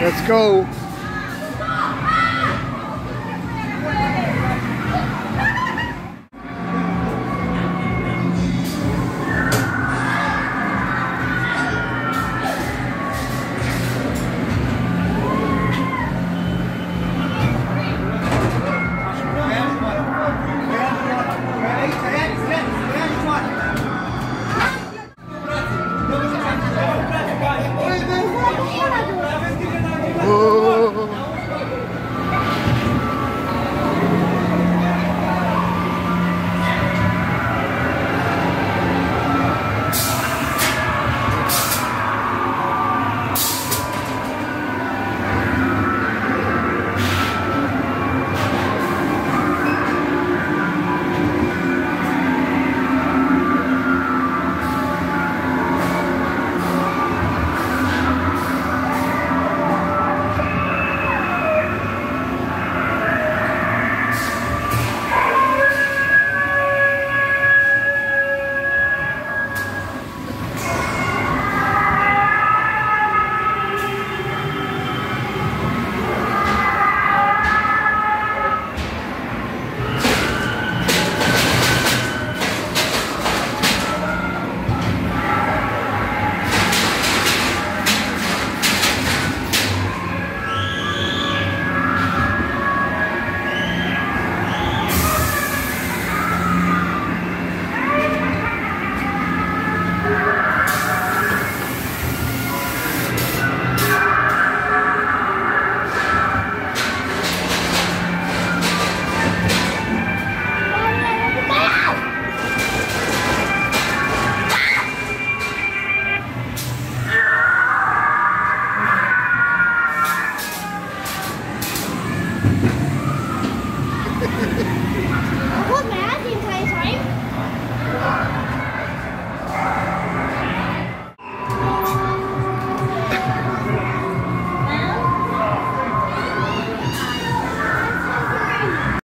Let's go.